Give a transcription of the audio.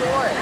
boy.